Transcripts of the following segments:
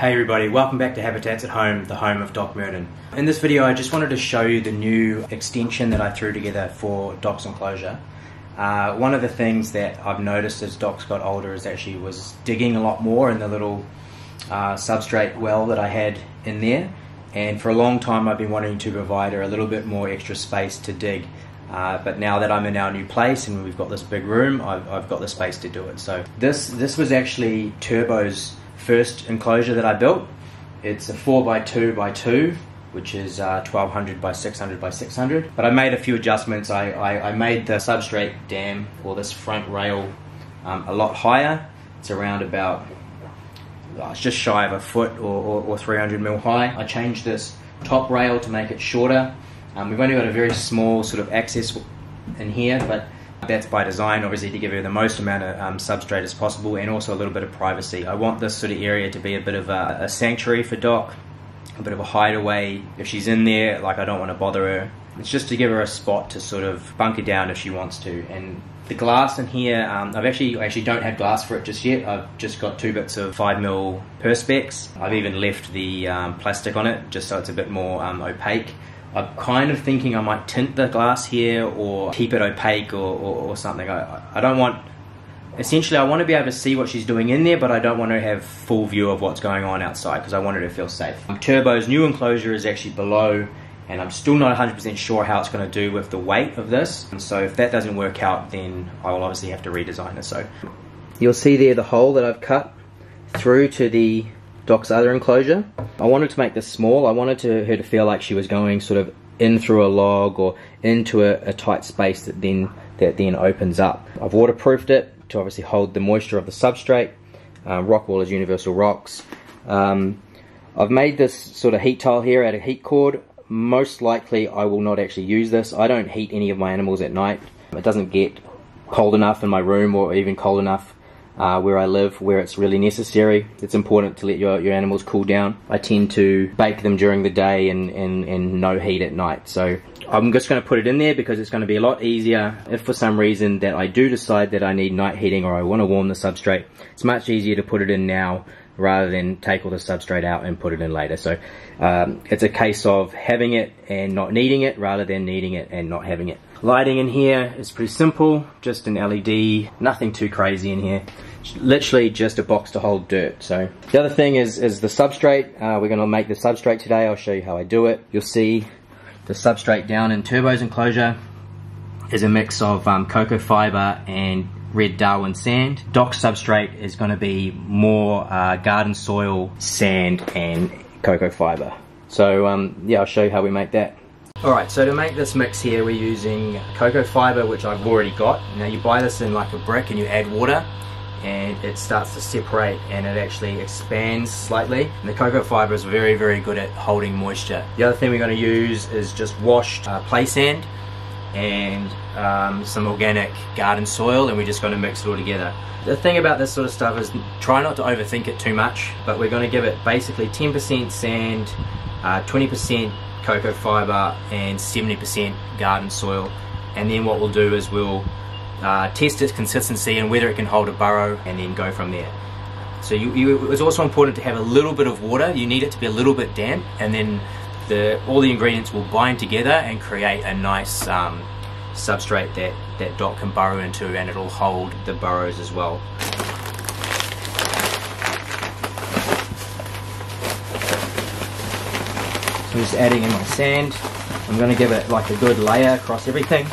Hey everybody, welcome back to Habitats at Home, the home of Doc Murden. In this video I just wanted to show you the new extension that I threw together for Doc's enclosure. Uh, one of the things that I've noticed as Doc's got older is actually was digging a lot more in the little uh, substrate well that I had in there and for a long time I've been wanting to provide her a little bit more extra space to dig. Uh, but now that I'm in our new place and we've got this big room, I've, I've got the space to do it. So this this was actually Turbo's first enclosure that I built. It's a 4x2 by 2 which is uh, 1200 by 600 by 600. But I made a few adjustments. I, I, I made the substrate dam or this front rail um, a lot higher. It's around about, well, it's just shy of a foot or, or, or 300 mil high. I changed this top rail to make it shorter. Um, we've only got a very small sort of access in here, but that's by design, obviously, to give her the most amount of um, substrate as possible and also a little bit of privacy. I want this sort of area to be a bit of a, a sanctuary for Doc, a bit of a hideaway. If she's in there, like I don't want to bother her. It's just to give her a spot to sort of bunker down if she wants to. And the glass in here, um, I've actually actually don't have glass for it just yet. I've just got two bits of five mil perspex. I've even left the um, plastic on it just so it's a bit more um, opaque. I'm kind of thinking I might tint the glass here or keep it opaque or, or, or something. I, I don't want, essentially, I want to be able to see what she's doing in there, but I don't want to have full view of what's going on outside because I want her to feel safe. Um, Turbo's new enclosure is actually below, and I'm still not 100% sure how it's going to do with the weight of this. And so if that doesn't work out, then I will obviously have to redesign it. So you'll see there the hole that I've cut through to the Doc's other enclosure. I wanted to make this small. I wanted to, her to feel like she was going sort of in through a log or into a, a tight space that then that then opens up. I've waterproofed it to obviously hold the moisture of the substrate. Uh, wall is universal rocks. Um, I've made this sort of heat tile here out of heat cord. Most likely I will not actually use this. I don't heat any of my animals at night. It doesn't get cold enough in my room or even cold enough uh, where I live where it's really necessary. It's important to let your, your animals cool down. I tend to bake them during the day and, and, and no heat at night. So I'm just going to put it in there because it's going to be a lot easier if for some reason that I do decide that I need night heating or I want to warm the substrate. It's much easier to put it in now rather than take all the substrate out and put it in later. So um, it's a case of having it and not needing it rather than needing it and not having it. Lighting in here is pretty simple, just an LED, nothing too crazy in here. Literally just a box to hold dirt. So the other thing is, is the substrate. Uh, we're gonna make the substrate today. I'll show you how I do it. You'll see the substrate down in Turbo's enclosure is a mix of um, cocoa fiber and red Darwin sand. Doc substrate is going to be more uh, garden soil, sand and cocoa fiber. So um, yeah, I'll show you how we make that. Alright, so to make this mix here we're using cocoa fiber which I've already got. Now you buy this in like a brick and you add water and it starts to separate and it actually expands slightly. And the cocoa fiber is very very good at holding moisture. The other thing we're going to use is just washed uh, play sand and um, some organic garden soil and we're just going to mix it all together. The thing about this sort of stuff is try not to overthink it too much but we're going to give it basically 10% sand, 20% uh, cocoa fiber and 70% garden soil and then what we'll do is we'll uh, test its consistency and whether it can hold a burrow and then go from there. So you, you, it's also important to have a little bit of water, you need it to be a little bit damp and then the, all the ingredients will bind together and create a nice um, substrate that, that Doc can burrow into and it'll hold the burrows as well. So just adding in my sand. I'm going to give it like a good layer across everything.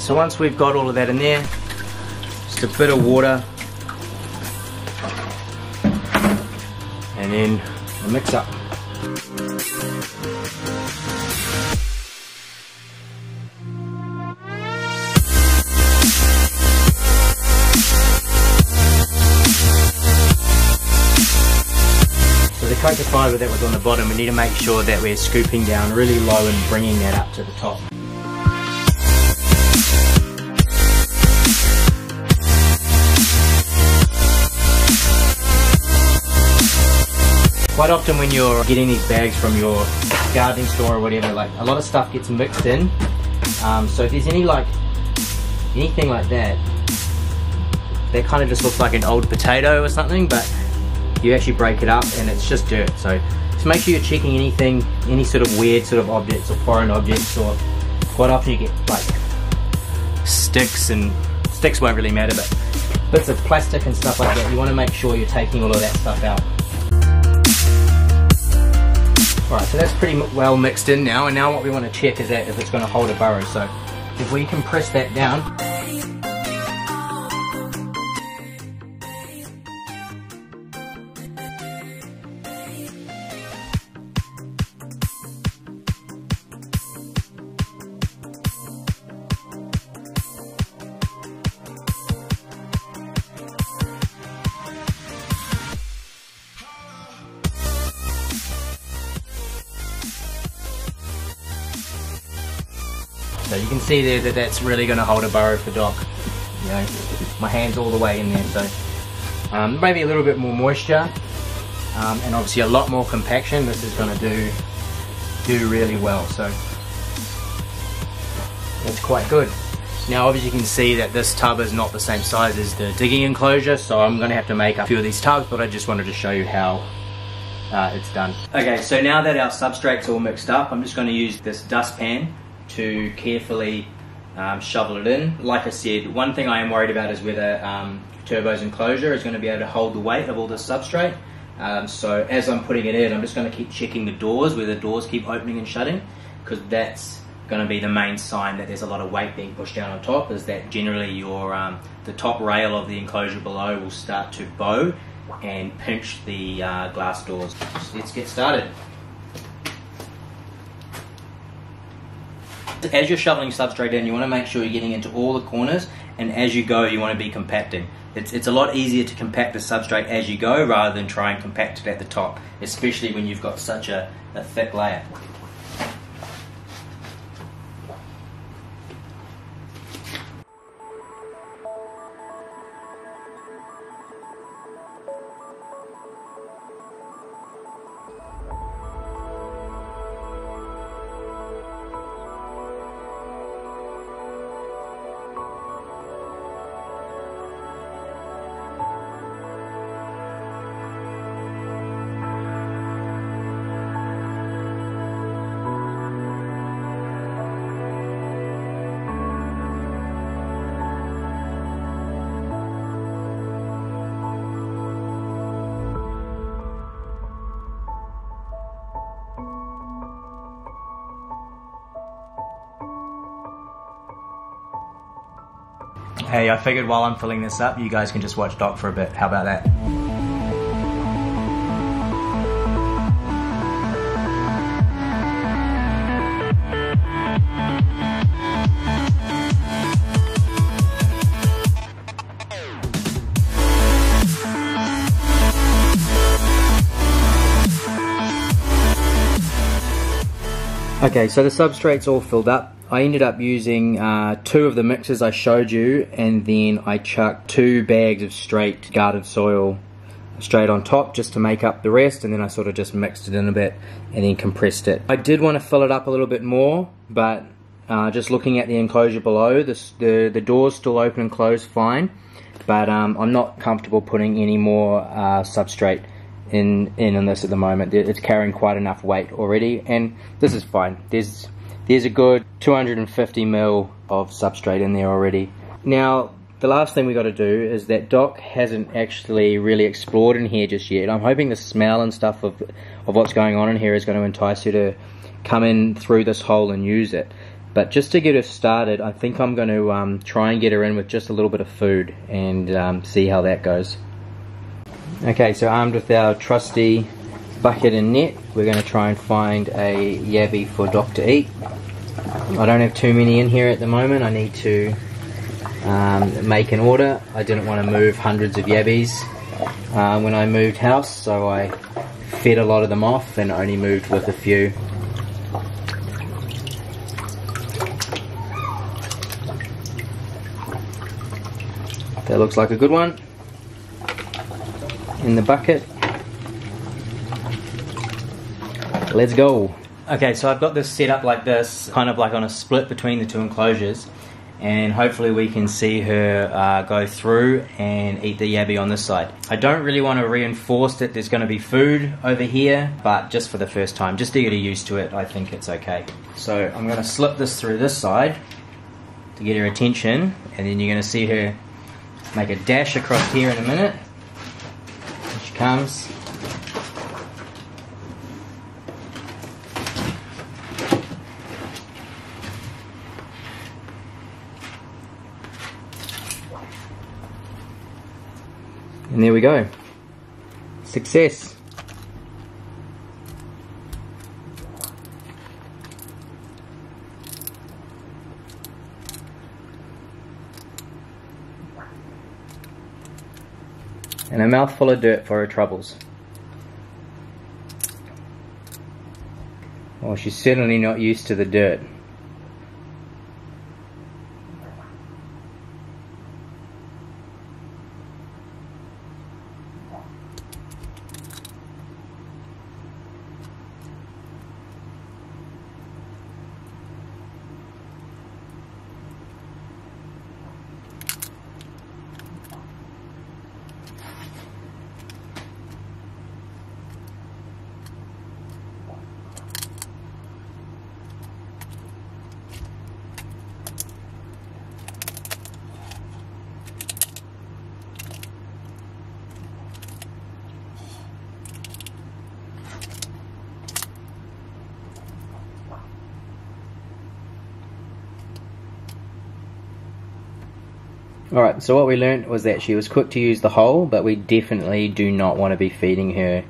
So once we've got all of that in there, just a bit of water, and then a mix up. So the cocoa fibre that was on the bottom, we need to make sure that we're scooping down really low and bringing that up to the top. Quite often when you're getting these bags from your gardening store or whatever, like a lot of stuff gets mixed in. Um, so if there's any like, anything like that, that kind of just looks like an old potato or something, but you actually break it up and it's just dirt. So just make sure you're checking anything, any sort of weird sort of objects or foreign objects or quite often you get like sticks and sticks won't really matter, but bits of plastic and stuff like that, you want to make sure you're taking all of that stuff out. So that's pretty well mixed in now, and now what we want to check is that if it's going to hold a burrow. So if we can press that down, So you can see there that that's really going to hold a burrow for Doc. You know, my hand's all the way in there, so um, maybe a little bit more moisture, um, and obviously a lot more compaction. This is going to do do really well. So that's quite good. Now obviously you can see that this tub is not the same size as the digging enclosure, so I'm going to have to make a few of these tubs, but I just wanted to show you how uh, it's done. Okay, so now that our substrate's all mixed up, I'm just going to use this dustpan to carefully um, shovel it in. Like I said, one thing I am worried about is whether um, Turbo's enclosure is going to be able to hold the weight of all this substrate. Um, so as I'm putting it in, I'm just going to keep checking the doors, where the doors keep opening and shutting, because that's going to be the main sign that there's a lot of weight being pushed down on top, is that generally your um, the top rail of the enclosure below will start to bow and pinch the uh, glass doors. Let's get started. As you're shoveling substrate in, you want to make sure you're getting into all the corners, and as you go, you want to be compacting. It's, it's a lot easier to compact the substrate as you go rather than try and compact it at the top, especially when you've got such a, a thick layer. Hey, I figured while I'm filling this up, you guys can just watch Doc for a bit. How about that? Okay, so the substrate's all filled up. I ended up using uh, two of the mixes I showed you and then I chucked two bags of straight garden soil straight on top just to make up the rest and then I sort of just mixed it in a bit and then compressed it. I did want to fill it up a little bit more but uh, just looking at the enclosure below, this, the, the door's still open and closed fine but um, I'm not comfortable putting any more uh, substrate in in on this at the moment. It's carrying quite enough weight already, and this is fine. There's there's a good 250 mil of substrate in there already. Now the last thing we got to do is that Doc hasn't actually really explored in here just yet. I'm hoping the smell and stuff of of what's going on in here is going to entice you to come in through this hole and use it. But just to get her started, I think I'm going to um, try and get her in with just a little bit of food and um, see how that goes. Okay, so armed with our trusty bucket and net, we're going to try and find a yabby for to eat. I don't have too many in here at the moment. I need to um, make an order. I didn't want to move hundreds of yabbies uh, when I moved house, so I fed a lot of them off and only moved with a few. That looks like a good one in the bucket. Let's go. Okay, so I've got this set up like this, kind of like on a split between the two enclosures, and hopefully we can see her uh, go through and eat the yabby on this side. I don't really want to reinforce that there's going to be food over here, but just for the first time, just to get her used to it, I think it's okay. So I'm going to slip this through this side to get her attention, and then you're going to see her make a dash across here in a minute. Here she comes. And there we go. Success. And a mouthful of dirt for her troubles. Well, she's certainly not used to the dirt. Alright, so what we learned was that she was quick to use the hole, but we definitely do not want to be feeding her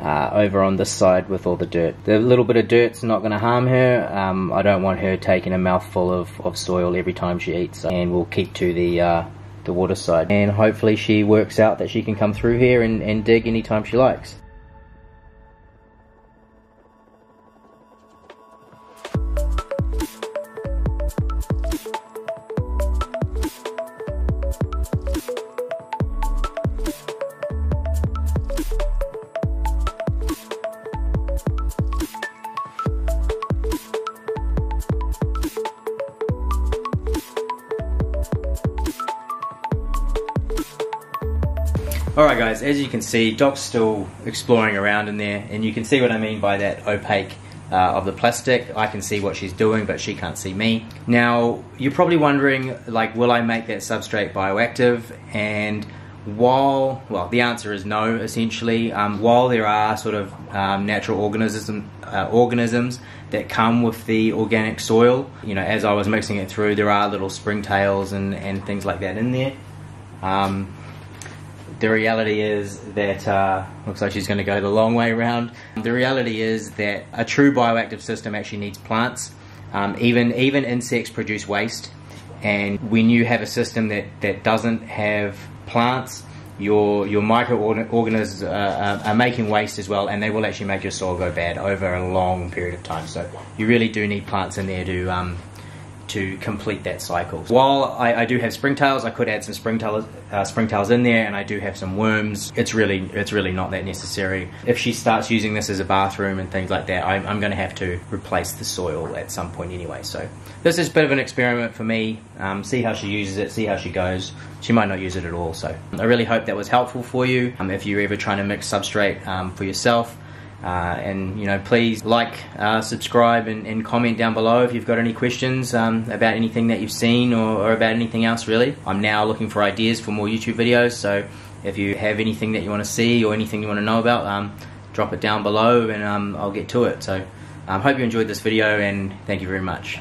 uh, over on this side with all the dirt. The little bit of dirt's not going to harm her. Um, I don't want her taking a mouthful of, of soil every time she eats, and we'll keep to the uh, the water side. And hopefully she works out that she can come through here and, and dig anytime she likes. Alright guys, as you can see, Doc's still exploring around in there, and you can see what I mean by that opaque uh, of the plastic. I can see what she's doing, but she can't see me. Now, you're probably wondering, like, will I make that substrate bioactive? And while, well, the answer is no, essentially. Um, while there are sort of um, natural organism, uh, organisms that come with the organic soil, you know, as I was mixing it through, there are little springtails and, and things like that in there. Um, the reality is that uh, looks like she's going to go the long way around. The reality is that a true bioactive system actually needs plants. Um, even even insects produce waste, and when you have a system that that doesn't have plants, your your microorganisms uh, uh, are making waste as well, and they will actually make your soil go bad over a long period of time. So you really do need plants in there to um, to complete that cycle. While I, I do have springtails, I could add some springtails, uh, springtails in there, and I do have some worms. It's really, it's really not that necessary. If she starts using this as a bathroom and things like that, I'm, I'm going to have to replace the soil at some point anyway. So this is a bit of an experiment for me. Um, see how she uses it, see how she goes. She might not use it at all. So I really hope that was helpful for you. Um, if you're ever trying to mix substrate um, for yourself, uh, and you know, please like, uh, subscribe, and, and, comment down below if you've got any questions um, about anything that you've seen or, or, about anything else. Really, I'm now looking for ideas for more YouTube videos. So if you have anything that you want to see or anything you want to know about, um, drop it down below, and um, I'll get to it. So I um, hope you enjoyed this video, and thank you very much.